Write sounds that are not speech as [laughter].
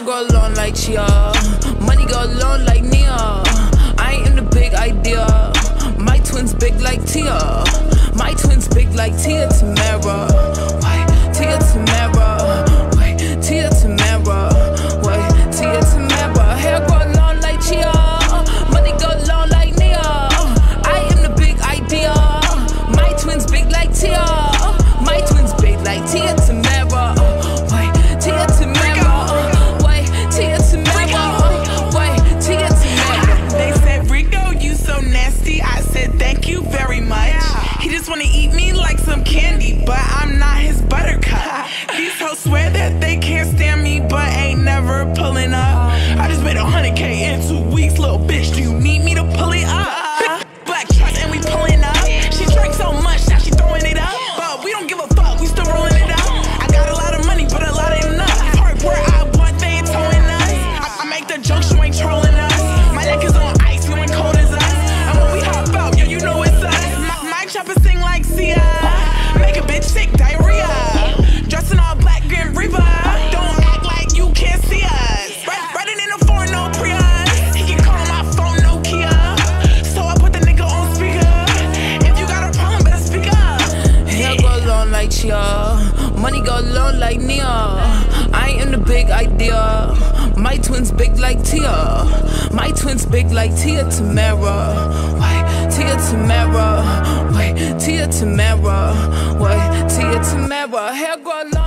Hair grow long like Chia. Money go long like Nia. I ain't in the big idea. My twins big like Tia. My twins big like Tia me like some candy, but I'm not his buttercup. [laughs] These hoes swear that they can't stand me, but ain't never pulling up. I just made a hundred K in two weeks, little bitch. Do you need me to pull it up? [laughs] Black trucks and we pulling up. She drank so much, now she throwing it up. But we don't give a fuck, we still rolling it up. I got a lot of money, but a lot ain't enough. Park where I want, they towing us. I, I make the you ain't trolling Bitch sick, diarrhea. Dressing all black, Grim Reaper. Don't act like you can't see us. Ri- Riding in a foreign, no Prius. He can call my phone, Nokia. So I put the nigga on speaker. If you got a problem, better speak up. Hair go long like Chia. Money go long like Nia. I ain't in the big idea. My twins big like Tia. My twins big like Tia Tamera. Wait, Tia Tamera. Wait, Hair grow.